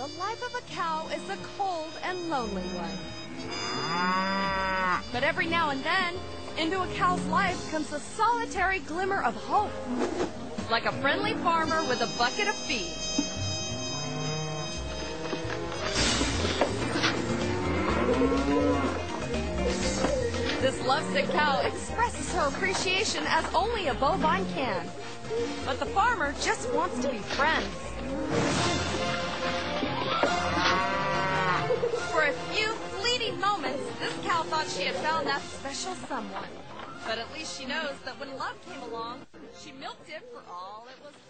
the life of a cow is a cold and lonely one. But every now and then, into a cow's life comes a solitary glimmer of hope. Like a friendly farmer with a bucket of feed. This lovesick cow expresses her appreciation as only a bovine can. But the farmer just wants to be friends. This cow thought she had found that special someone. But at least she knows that when love came along, she milked it for all it was.